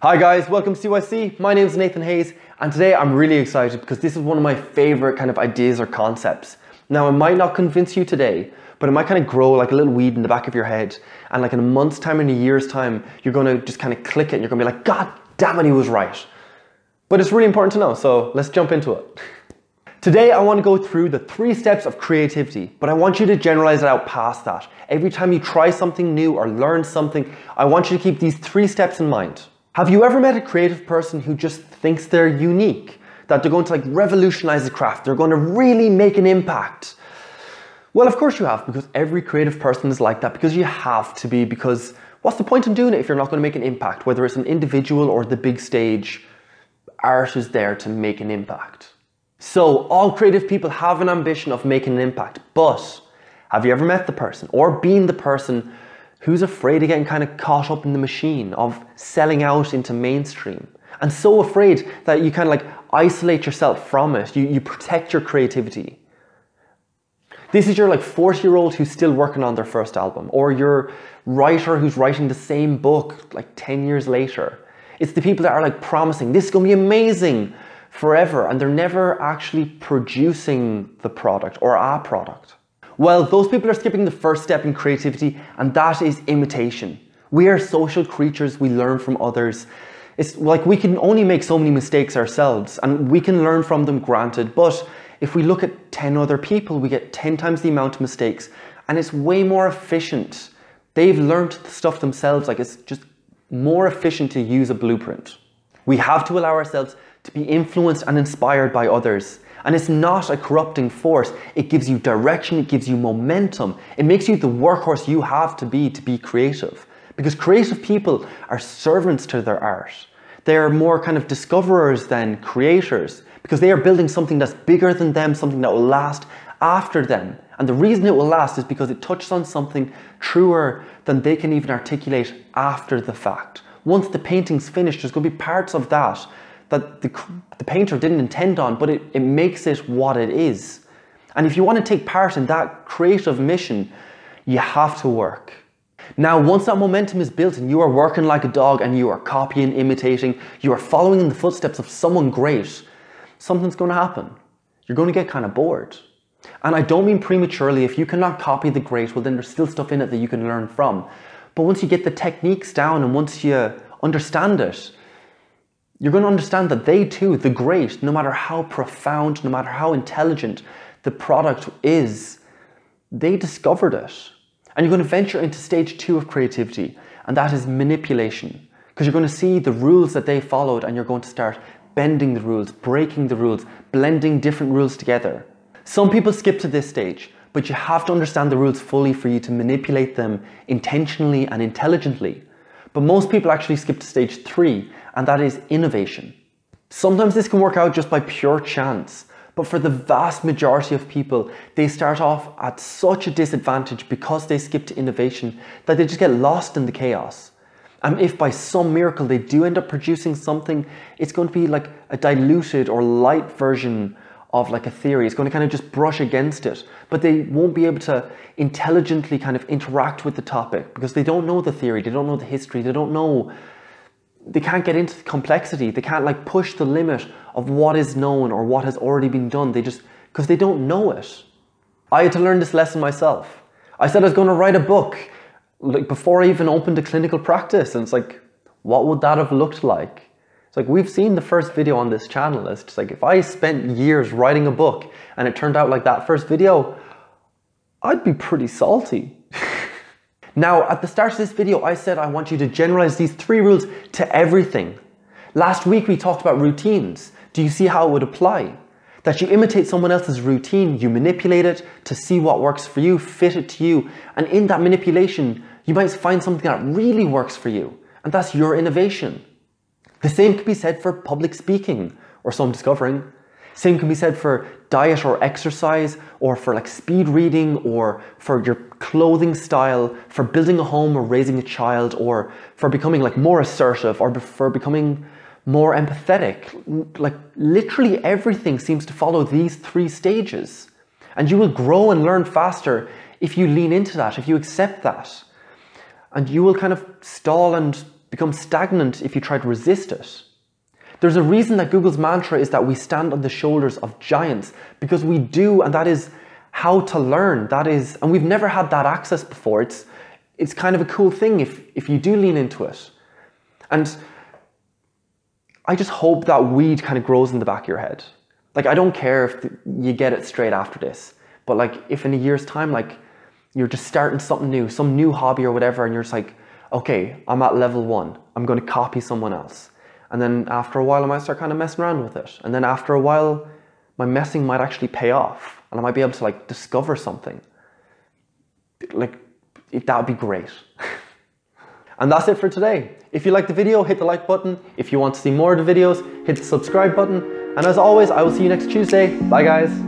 Hi guys, welcome to CYC. My name is Nathan Hayes and today I'm really excited because this is one of my favorite kind of ideas or concepts. Now it might not convince you today, but it might kind of grow like a little weed in the back of your head and like in a month's time, in a year's time, you're gonna just kind of click it and you're gonna be like, God damn it, he was right. But it's really important to know, so let's jump into it. Today, I want to go through the three steps of creativity, but I want you to generalize it out past that. Every time you try something new or learn something, I want you to keep these three steps in mind. Have you ever met a creative person who just thinks they're unique? That they're going to like revolutionize the craft, they're going to really make an impact? Well, of course you have, because every creative person is like that, because you have to be, because what's the point in doing it if you're not going to make an impact? Whether it's an individual or the big stage, art is there to make an impact. So, all creative people have an ambition of making an impact, but have you ever met the person or been the person who's afraid of getting kind of caught up in the machine, of selling out into mainstream. And so afraid that you kind of like isolate yourself from it. You, you protect your creativity. This is your like 40 year old who's still working on their first album, or your writer who's writing the same book like 10 years later. It's the people that are like promising this is going to be amazing forever, and they're never actually producing the product or a product. Well, those people are skipping the first step in creativity, and that is imitation. We are social creatures, we learn from others. It's like we can only make so many mistakes ourselves, and we can learn from them, granted, but if we look at 10 other people, we get 10 times the amount of mistakes, and it's way more efficient. They've learned the stuff themselves, like it's just more efficient to use a blueprint. We have to allow ourselves to be influenced and inspired by others. And it's not a corrupting force. It gives you direction, it gives you momentum. It makes you the workhorse you have to be to be creative. Because creative people are servants to their art. They are more kind of discoverers than creators because they are building something that's bigger than them, something that will last after them. And the reason it will last is because it touches on something truer than they can even articulate after the fact. Once the painting's finished, there's going to be parts of that that the, the painter didn't intend on, but it, it makes it what it is. And if you want to take part in that creative mission, you have to work. Now, once that momentum is built and you are working like a dog and you are copying, imitating, you are following in the footsteps of someone great, something's going to happen. You're going to get kind of bored. And I don't mean prematurely. If you cannot copy the great, well, then there's still stuff in it that you can learn from. But once you get the techniques down and once you understand it, you're going to understand that they too, the great, no matter how profound, no matter how intelligent the product is, they discovered it. And you're going to venture into stage two of creativity, and that is manipulation. Because you're going to see the rules that they followed, and you're going to start bending the rules, breaking the rules, blending different rules together. Some people skip to this stage, but you have to understand the rules fully for you to manipulate them intentionally and intelligently. But most people actually skip to stage three, and that is innovation. Sometimes this can work out just by pure chance, but for the vast majority of people, they start off at such a disadvantage because they skip to innovation that they just get lost in the chaos. And if by some miracle they do end up producing something, it's going to be like a diluted or light version of like a theory. It's going to kind of just brush against it, but they won't be able to intelligently kind of interact with the topic because they don't know the theory, they don't know the history, they don't know, they can't get into the complexity, they can't like push the limit of what is known or what has already been done. They just, because they don't know it. I had to learn this lesson myself. I said I was going to write a book like before I even opened a clinical practice, and it's like, what would that have looked like? It's like we've seen the first video on this channel. It's just like if I spent years writing a book and it turned out like that first video, I'd be pretty salty. Now, at the start of this video, I said I want you to generalize these three rules to everything. Last week we talked about routines. Do you see how it would apply? That you imitate someone else's routine, you manipulate it to see what works for you, fit it to you, and in that manipulation, you might find something that really works for you, and that's your innovation. The same could be said for public speaking, or some discovering. Same can be said for diet or exercise, or for like speed reading, or for your clothing style, for building a home or raising a child, or for becoming like more assertive, or for becoming more empathetic. Like literally everything seems to follow these three stages. And you will grow and learn faster if you lean into that, if you accept that. And you will kind of stall and become stagnant if you try to resist it. There's a reason that Google's mantra is that we stand on the shoulders of giants because we do, and that is how to learn. That is, and we've never had that access before. It's, it's kind of a cool thing if, if you do lean into it. And I just hope that weed kind of grows in the back of your head. Like, I don't care if you get it straight after this, but like, if in a year's time, like, you're just starting something new, some new hobby or whatever, and you're just like, okay, I'm at level one, I'm going to copy someone else. And then after a while, I might start kind of messing around with it. And then after a while, my messing might actually pay off and I might be able to like discover something. Like, that would be great. and that's it for today. If you liked the video, hit the like button. If you want to see more of the videos, hit the subscribe button. And as always, I will see you next Tuesday. Bye guys.